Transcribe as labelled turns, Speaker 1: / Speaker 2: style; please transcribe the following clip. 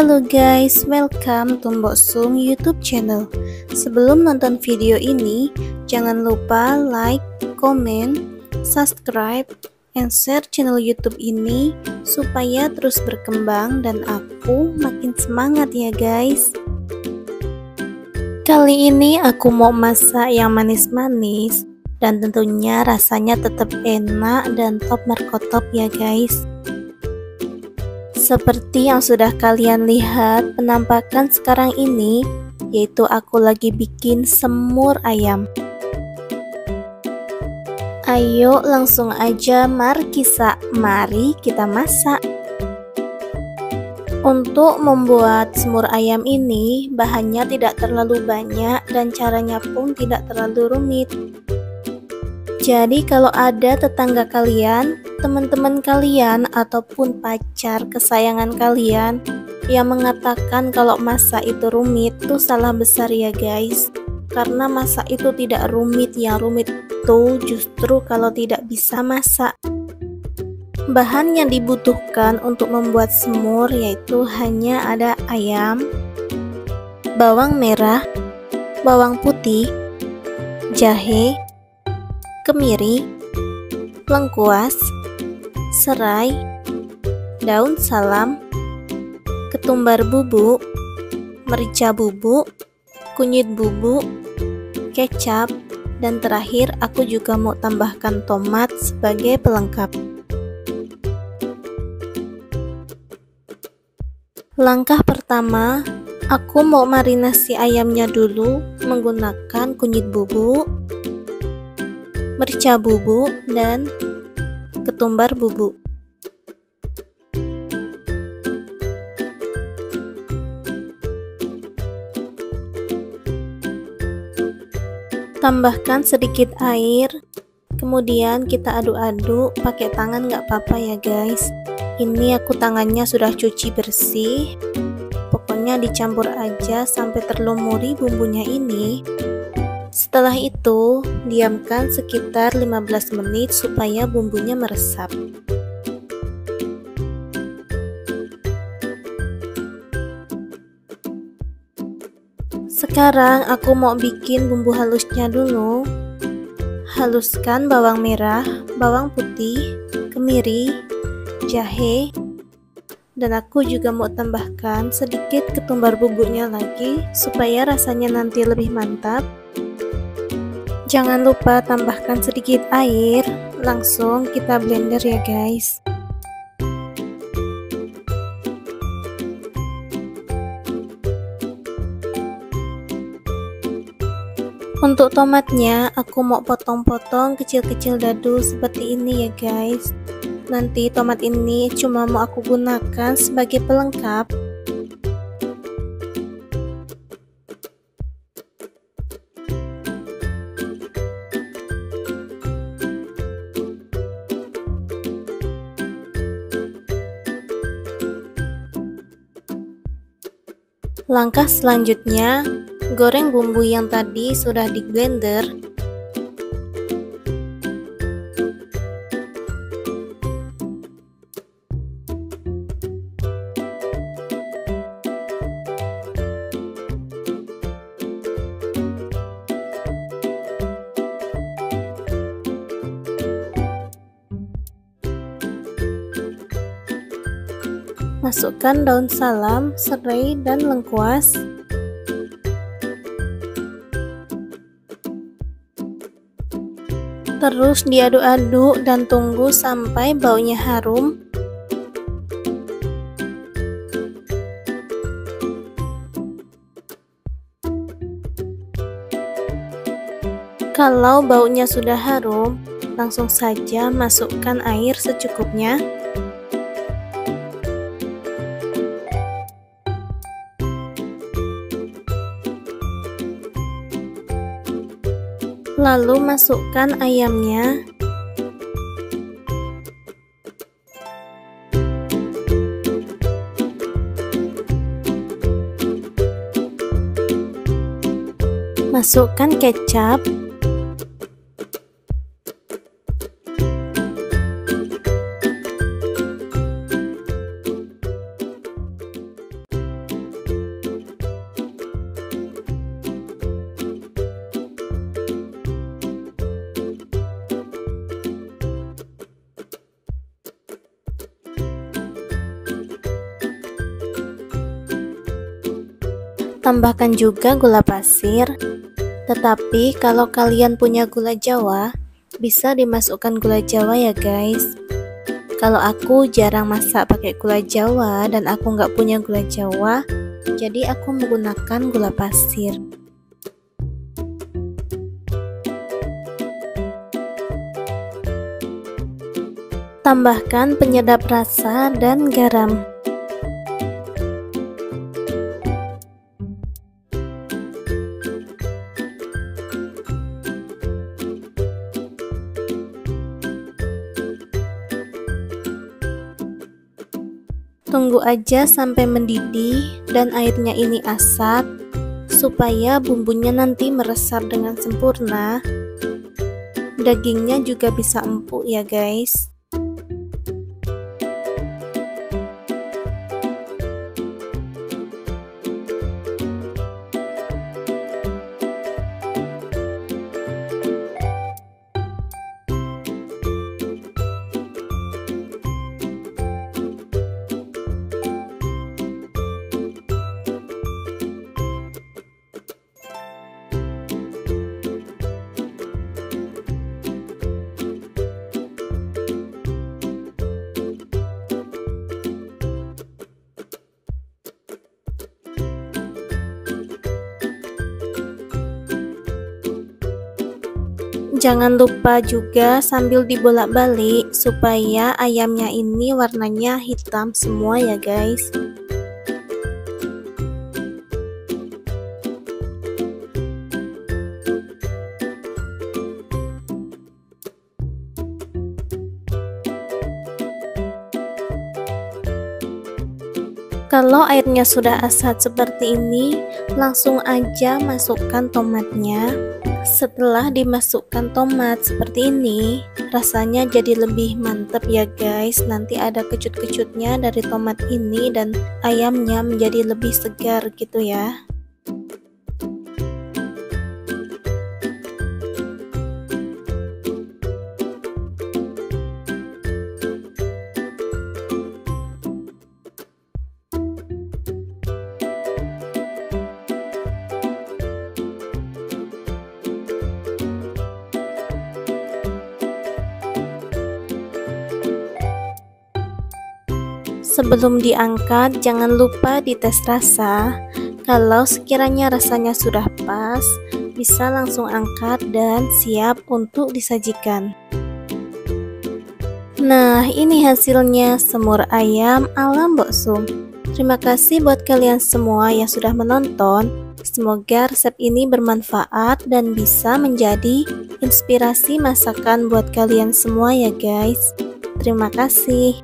Speaker 1: Halo guys, welcome to Mbok Sung YouTube channel. Sebelum nonton video ini, jangan lupa like, comment, subscribe, and share channel YouTube ini supaya terus berkembang dan aku makin semangat ya guys. Kali ini aku mau masak yang manis-manis dan tentunya rasanya tetap enak dan top markotop ya guys. Seperti yang sudah kalian lihat penampakan sekarang ini, yaitu aku lagi bikin semur ayam. Ayo langsung aja markisa, mari kita masak. Untuk membuat semur ayam ini, bahannya tidak terlalu banyak dan caranya pun tidak terlalu rumit. Jadi kalau ada tetangga kalian, teman-teman kalian ataupun pacar kesayangan kalian yang mengatakan kalau masak itu rumit, itu salah besar ya guys. Karena masak itu tidak rumit, yang rumit itu justru kalau tidak bisa masak. Bahan yang dibutuhkan untuk membuat semur yaitu hanya ada ayam, bawang merah, bawang putih, jahe, kemiri, lengkuas, serai, daun salam, ketumbar bubuk, merica bubuk, kunyit bubuk, kecap, dan terakhir aku juga mau tambahkan tomat sebagai pelengkap. Langkah pertama, aku mau marinasi ayamnya dulu menggunakan kunyit bubuk, merica bubuk, dan ketumbar bubuk. Tambahkan sedikit air, kemudian kita aduk-aduk pakai tangan nggak apa-apa ya guys. Ini aku tangannya sudah cuci bersih. Pokoknya dicampur aja sampai terlumuri bumbunya ini. Setelah itu, diamkan sekitar 15 menit supaya bumbunya meresap. Sekarang aku mau bikin bumbu halusnya dulu. Haluskan bawang merah, bawang putih, kemiri, jahe, dan aku juga mau tambahkan sedikit ketumbar bubuknya lagi supaya rasanya nanti lebih mantap. Jangan lupa tambahkan sedikit air, langsung kita blender ya guys. Untuk tomatnya, aku mau potong-potong kecil-kecil dadu seperti ini ya guys. Nanti tomat ini cuma mau aku gunakan sebagai pelengkap Langkah selanjutnya, goreng bumbu yang tadi sudah di blender. Masukkan daun salam, serai, dan lengkuas. Terus diaduk-aduk dan tunggu sampai baunya harum. Kalau baunya sudah harum, langsung saja masukkan air secukupnya. Lalu masukkan ayamnya. Masukkan kecap. Tambahkan juga gula pasir. Tetapi kalau kalian punya gula jawa, bisa dimasukkan gula jawa ya guys. Kalau aku jarang masak pakai gula jawa dan aku nggak punya gula jawa, jadi aku menggunakan gula pasir. Tambahkan penyedap rasa dan garam. Tunggu aja sampai mendidih dan airnya ini asap supaya bumbunya nanti meresap dengan sempurna. Dagingnya juga bisa empuk ya guys. Jangan lupa juga sambil dibolak-balik supaya ayamnya ini warnanya hitam semua ya guys. Kalau airnya sudah asat seperti ini, langsung aja masukkan tomatnya. Setelah dimasukkan tomat seperti ini, rasanya jadi lebih mantap ya guys. Nanti ada kecut-kecutnya dari tomat ini dan ayamnya menjadi lebih segar gitu ya. Sebelum diangkat, jangan lupa dites rasa. Kalau sekiranya rasanya sudah pas, bisa langsung angkat dan siap untuk disajikan. Nah, ini hasilnya semur ayam ala Mbok Sum. Terima kasih buat kalian semua yang sudah menonton. Semoga resep ini bermanfaat dan bisa menjadi inspirasi masakan buat kalian semua ya guys. Terima kasih.